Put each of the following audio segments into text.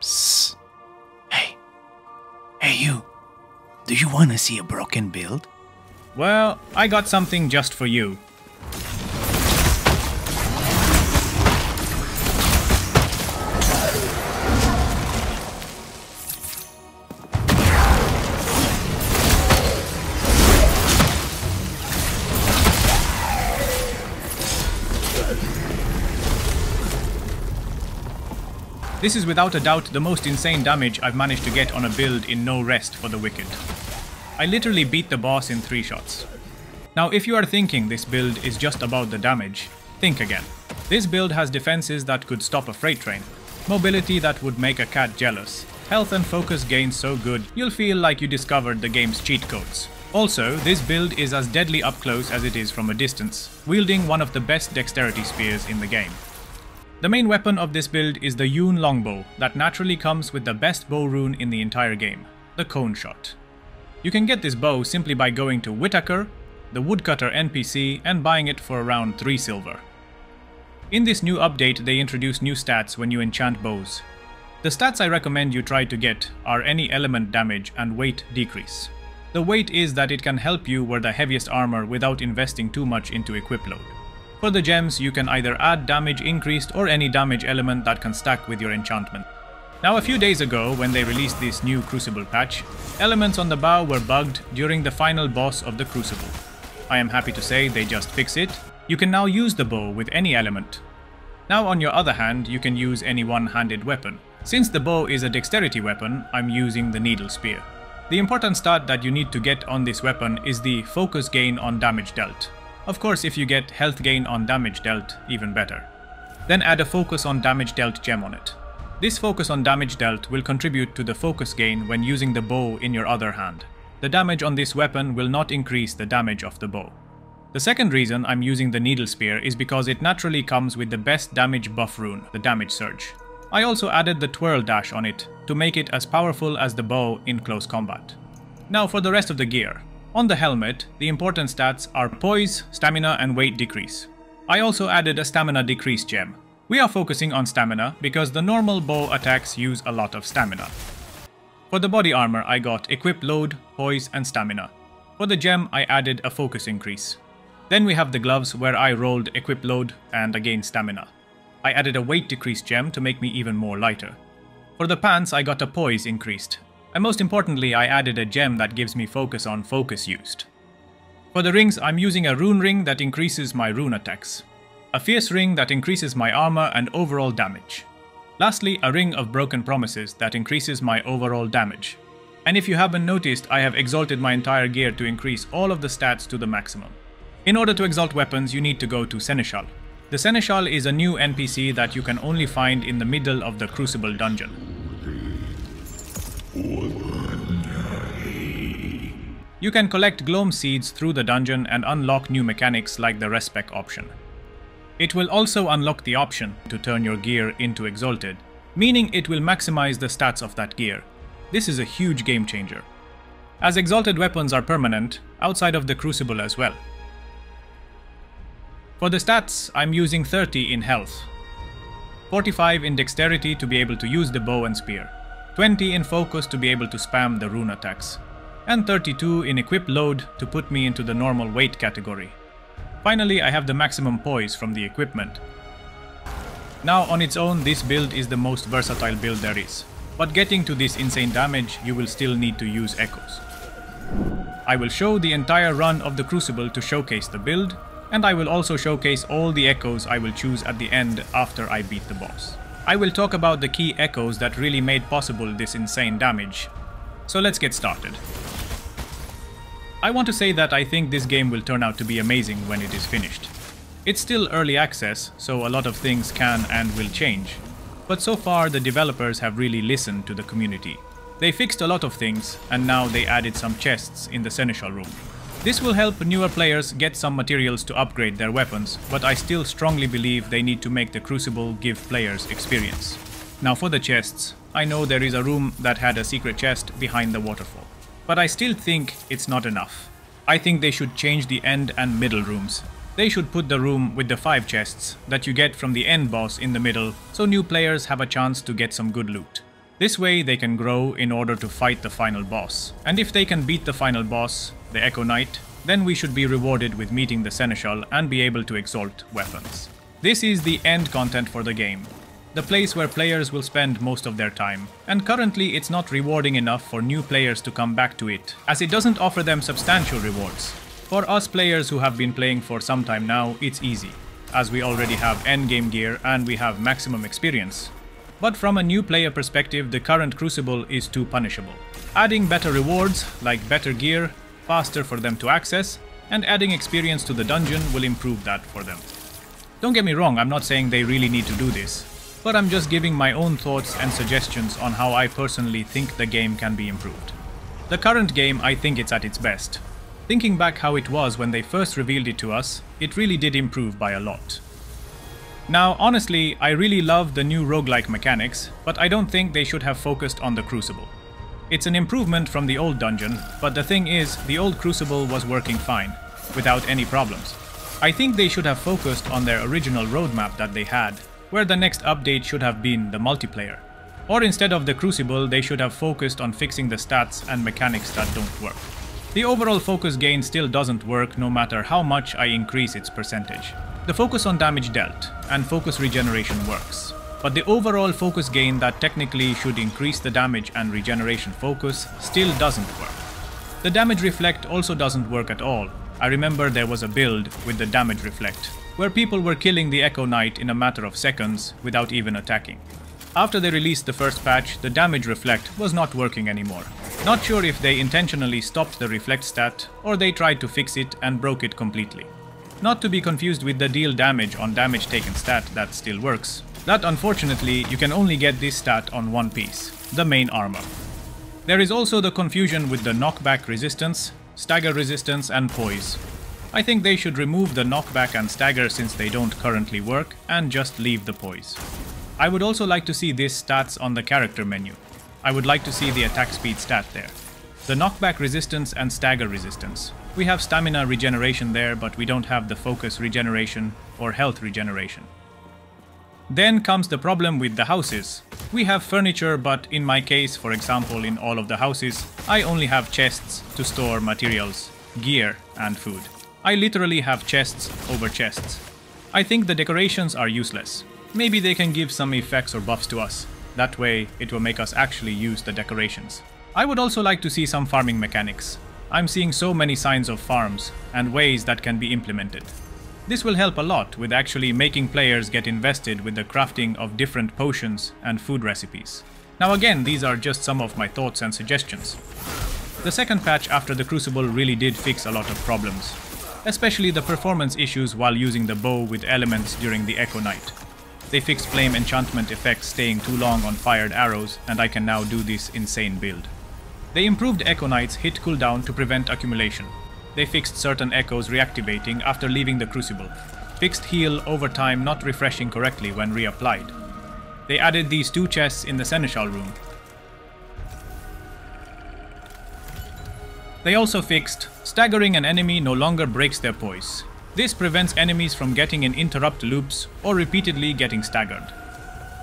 Psst. Hey. Hey, you. Do you want to see a broken build? Well, I got something just for you. This is without a doubt the most insane damage I've managed to get on a build in no rest for the Wicked. I literally beat the boss in 3 shots. Now if you are thinking this build is just about the damage, think again. This build has defenses that could stop a freight train, mobility that would make a cat jealous, health and focus gains so good you'll feel like you discovered the game's cheat codes. Also, this build is as deadly up close as it is from a distance, wielding one of the best dexterity spears in the game. The main weapon of this build is the Yun Longbow that naturally comes with the best bow rune in the entire game, the Cone Shot. You can get this bow simply by going to Whitaker, the Woodcutter NPC and buying it for around 3 silver. In this new update they introduce new stats when you enchant bows. The stats I recommend you try to get are any element damage and weight decrease. The weight is that it can help you wear the heaviest armor without investing too much into equip load. For the gems, you can either add damage increased or any damage element that can stack with your enchantment. Now a few days ago, when they released this new Crucible patch, elements on the bow were bugged during the final boss of the Crucible. I am happy to say they just fixed it. You can now use the bow with any element. Now on your other hand, you can use any one-handed weapon. Since the bow is a dexterity weapon, I'm using the Needle Spear. The important stat that you need to get on this weapon is the focus gain on damage dealt. Of course, if you get health gain on damage dealt, even better. Then add a focus on damage dealt gem on it. This focus on damage dealt will contribute to the focus gain when using the bow in your other hand. The damage on this weapon will not increase the damage of the bow. The second reason I'm using the Needle Spear is because it naturally comes with the best damage buff rune, the Damage Surge. I also added the Twirl Dash on it to make it as powerful as the bow in close combat. Now for the rest of the gear. On the helmet, the important stats are poise, stamina and weight decrease. I also added a stamina decrease gem. We are focusing on stamina because the normal bow attacks use a lot of stamina. For the body armor I got equip load, poise and stamina. For the gem I added a focus increase. Then we have the gloves where I rolled equip load and again stamina. I added a weight decrease gem to make me even more lighter. For the pants I got a poise increased and most importantly, I added a gem that gives me focus on focus used. For the rings, I'm using a rune ring that increases my rune attacks, a fierce ring that increases my armor and overall damage. Lastly, a ring of broken promises that increases my overall damage. And if you haven't noticed, I have exalted my entire gear to increase all of the stats to the maximum. In order to exalt weapons, you need to go to Seneschal. The Seneschal is a new NPC that you can only find in the middle of the Crucible dungeon. You can collect Gloam Seeds through the dungeon and unlock new mechanics like the Respec option. It will also unlock the option to turn your gear into Exalted, meaning it will maximize the stats of that gear. This is a huge game changer. As Exalted weapons are permanent, outside of the Crucible as well. For the stats, I'm using 30 in health, 45 in dexterity to be able to use the bow and spear, 20 in focus to be able to spam the rune attacks, and 32 in equip load to put me into the normal weight category. Finally, I have the maximum poise from the equipment. Now on its own, this build is the most versatile build there is, but getting to this insane damage, you will still need to use echoes. I will show the entire run of the Crucible to showcase the build, and I will also showcase all the echoes I will choose at the end after I beat the boss. I will talk about the key echoes that really made possible this insane damage. So let's get started. I want to say that I think this game will turn out to be amazing when it is finished. It's still early access, so a lot of things can and will change. But so far the developers have really listened to the community. They fixed a lot of things, and now they added some chests in the Seneschal room. This will help newer players get some materials to upgrade their weapons, but I still strongly believe they need to make the Crucible give players experience. Now for the chests, I know there is a room that had a secret chest behind the waterfall. But I still think it's not enough. I think they should change the end and middle rooms. They should put the room with the 5 chests that you get from the end boss in the middle, so new players have a chance to get some good loot. This way they can grow in order to fight the final boss. And if they can beat the final boss, the Echo Knight, then we should be rewarded with meeting the Seneschal and be able to exalt weapons. This is the end content for the game, the place where players will spend most of their time, and currently it's not rewarding enough for new players to come back to it, as it doesn't offer them substantial rewards. For us players who have been playing for some time now, it's easy, as we already have endgame gear and we have maximum experience. But from a new player perspective, the current Crucible is too punishable. Adding better rewards, like better gear, faster for them to access, and adding experience to the dungeon will improve that for them. Don't get me wrong, I'm not saying they really need to do this, but I'm just giving my own thoughts and suggestions on how I personally think the game can be improved. The current game, I think it's at its best. Thinking back how it was when they first revealed it to us, it really did improve by a lot. Now, honestly, I really love the new roguelike mechanics, but I don't think they should have focused on the Crucible. It's an improvement from the old dungeon, but the thing is, the old Crucible was working fine, without any problems. I think they should have focused on their original roadmap that they had, where the next update should have been the multiplayer. Or instead of the Crucible, they should have focused on fixing the stats and mechanics that don't work. The overall focus gain still doesn't work no matter how much I increase its percentage. The focus on damage dealt and focus regeneration works, but the overall focus gain that technically should increase the damage and regeneration focus still doesn't work. The damage reflect also doesn't work at all. I remember there was a build with the damage reflect, where people were killing the Echo Knight in a matter of seconds without even attacking. After they released the first patch, the damage reflect was not working anymore. Not sure if they intentionally stopped the reflect stat, or they tried to fix it and broke it completely. Not to be confused with the deal damage on damage taken stat that still works. That unfortunately, you can only get this stat on one piece, the main armor. There is also the confusion with the knockback resistance, stagger resistance and poise, I think they should remove the knockback and stagger since they don't currently work, and just leave the poise. I would also like to see this stats on the character menu. I would like to see the attack speed stat there. The knockback resistance and stagger resistance. We have stamina regeneration there, but we don't have the focus regeneration or health regeneration. Then comes the problem with the houses. We have furniture, but in my case, for example, in all of the houses, I only have chests to store materials, gear, and food. I literally have chests over chests. I think the decorations are useless. Maybe they can give some effects or buffs to us. That way, it will make us actually use the decorations. I would also like to see some farming mechanics. I'm seeing so many signs of farms and ways that can be implemented. This will help a lot with actually making players get invested with the crafting of different potions and food recipes. Now again, these are just some of my thoughts and suggestions. The second patch after the Crucible really did fix a lot of problems especially the performance issues while using the bow with elements during the Echo Knight. They fixed flame enchantment effects staying too long on fired arrows, and I can now do this insane build. They improved Echo Knight's hit cooldown to prevent accumulation. They fixed certain echoes reactivating after leaving the Crucible. Fixed heal over time not refreshing correctly when reapplied. They added these two chests in the Seneschal room, They also fixed staggering an enemy no longer breaks their poise. This prevents enemies from getting in interrupt loops or repeatedly getting staggered.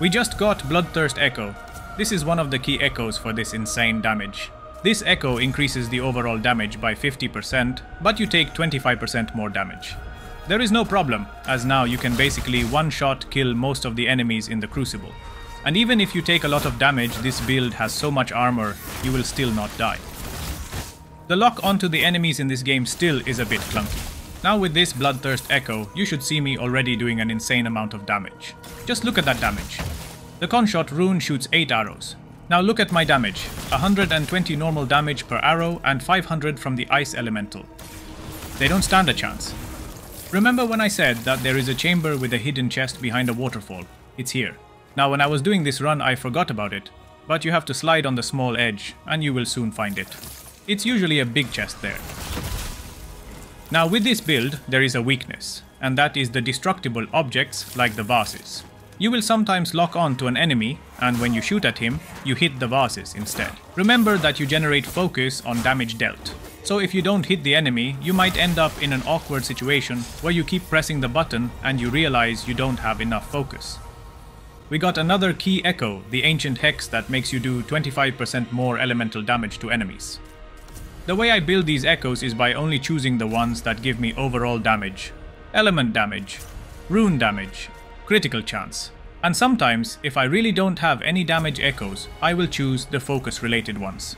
We just got Bloodthirst Echo. This is one of the key echoes for this insane damage. This echo increases the overall damage by 50%, but you take 25% more damage. There is no problem, as now you can basically one-shot kill most of the enemies in the Crucible. And even if you take a lot of damage, this build has so much armor, you will still not die. The lock onto the enemies in this game still is a bit clunky. Now with this Bloodthirst Echo, you should see me already doing an insane amount of damage. Just look at that damage. The Cone Shot rune shoots 8 arrows. Now look at my damage. 120 normal damage per arrow and 500 from the Ice Elemental. They don't stand a chance. Remember when I said that there is a chamber with a hidden chest behind a waterfall? It's here. Now when I was doing this run I forgot about it, but you have to slide on the small edge and you will soon find it. It's usually a big chest there. Now with this build, there is a weakness, and that is the destructible objects like the vases. You will sometimes lock on to an enemy, and when you shoot at him, you hit the vases instead. Remember that you generate focus on damage dealt. So if you don't hit the enemy, you might end up in an awkward situation where you keep pressing the button and you realize you don't have enough focus. we got another key echo, the Ancient Hex that makes you do 25% more elemental damage to enemies. The way I build these echoes is by only choosing the ones that give me overall damage, element damage, rune damage, critical chance. And sometimes, if I really don't have any damage echoes, I will choose the focus related ones.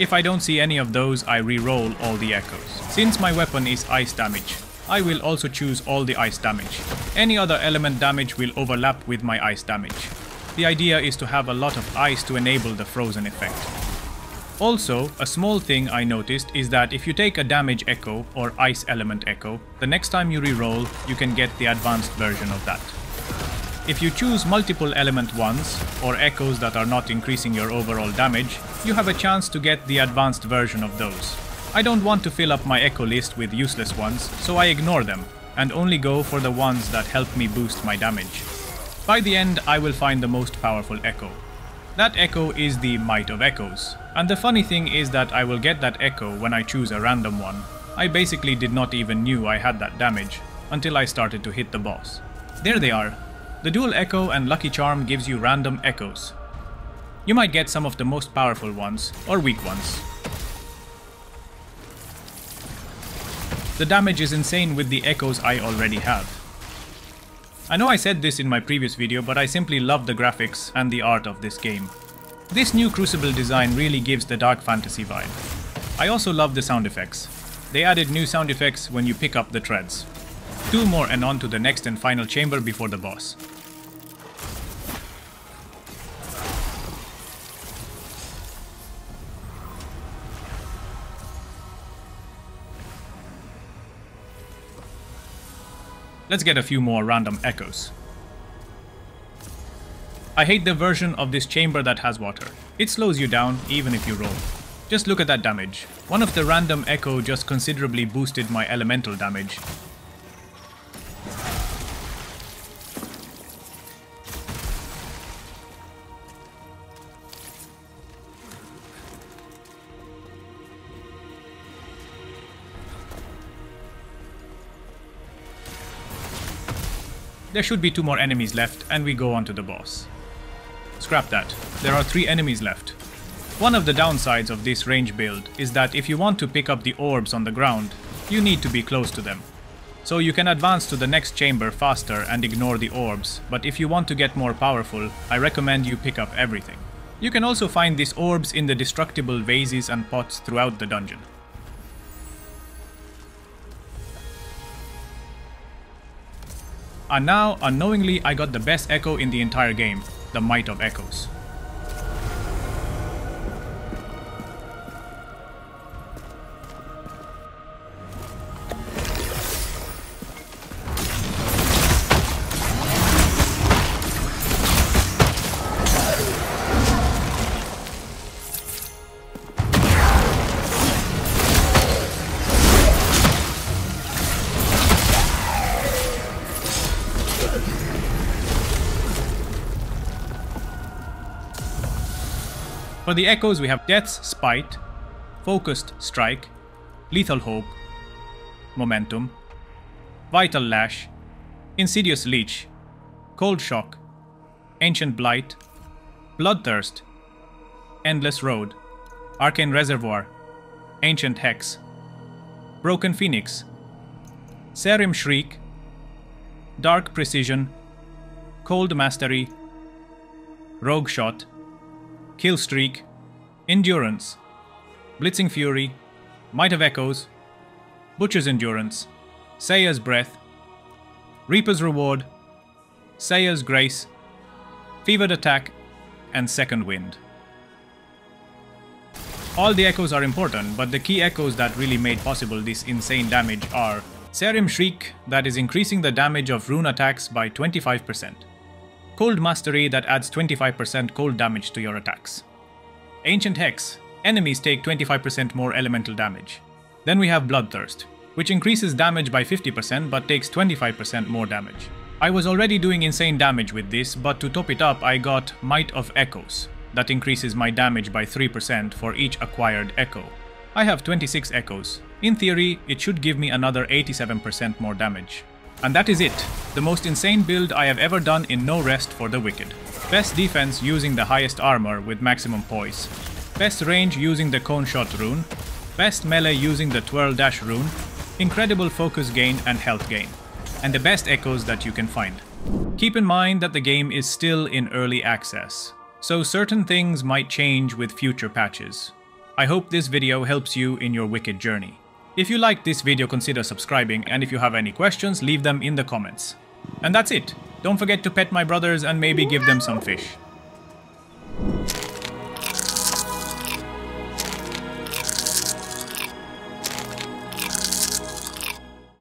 If I don't see any of those, I re-roll all the echoes. Since my weapon is ice damage, I will also choose all the ice damage. Any other element damage will overlap with my ice damage. The idea is to have a lot of ice to enable the frozen effect. Also, a small thing I noticed is that if you take a damage echo or ice element echo, the next time you reroll, you can get the advanced version of that. If you choose multiple element ones, or echoes that are not increasing your overall damage, you have a chance to get the advanced version of those. I don't want to fill up my echo list with useless ones, so I ignore them, and only go for the ones that help me boost my damage. By the end, I will find the most powerful echo. That echo is the Might of Echoes, and the funny thing is that I will get that echo when I choose a random one. I basically did not even knew I had that damage, until I started to hit the boss. There they are, the dual echo and lucky charm gives you random echoes. You might get some of the most powerful ones, or weak ones. The damage is insane with the echoes I already have. I know I said this in my previous video, but I simply love the graphics and the art of this game. This new Crucible design really gives the dark fantasy vibe. I also love the sound effects. They added new sound effects when you pick up the treads. Two more and on to the next and final chamber before the boss. Let's get a few more random echoes. I hate the version of this chamber that has water. It slows you down even if you roll. Just look at that damage. One of the random echo just considerably boosted my elemental damage. There should be two more enemies left, and we go on to the boss. Scrap that. There are three enemies left. One of the downsides of this range build is that if you want to pick up the orbs on the ground, you need to be close to them. So you can advance to the next chamber faster and ignore the orbs, but if you want to get more powerful, I recommend you pick up everything. You can also find these orbs in the destructible vases and pots throughout the dungeon. And now, unknowingly, I got the best echo in the entire game, the Might of Echoes. The echoes, we have Death's Spite, Focused Strike, Lethal Hope, Momentum, Vital Lash, Insidious Leech, Cold Shock, Ancient Blight, Bloodthirst, Endless Road, Arcane Reservoir, Ancient Hex, Broken Phoenix, Serim Shriek, Dark Precision, Cold Mastery, Rogue Shot, Kill Streak, Endurance, Blitzing Fury, Might of Echoes, Butcher's Endurance, Sayer's Breath, Reaper's Reward, Sayer's Grace, Fevered Attack, and Second Wind. All the echoes are important, but the key echoes that really made possible this insane damage are Serim Shriek, that is increasing the damage of rune attacks by 25%. Cold Mastery that adds 25% cold damage to your attacks. Ancient Hex, enemies take 25% more elemental damage. Then we have Bloodthirst, which increases damage by 50% but takes 25% more damage. I was already doing insane damage with this, but to top it up I got Might of Echoes, that increases my damage by 3% for each acquired echo. I have 26 echoes. In theory, it should give me another 87% more damage. And that is it. The most insane build I have ever done in no rest for the wicked. Best defense using the highest armor with maximum poise. Best range using the cone shot rune. Best melee using the twirl dash rune. Incredible focus gain and health gain. And the best echoes that you can find. Keep in mind that the game is still in early access, so certain things might change with future patches. I hope this video helps you in your Wicked journey. If you liked this video, consider subscribing, and if you have any questions, leave them in the comments. And that's it. Don't forget to pet my brothers and maybe give them some fish.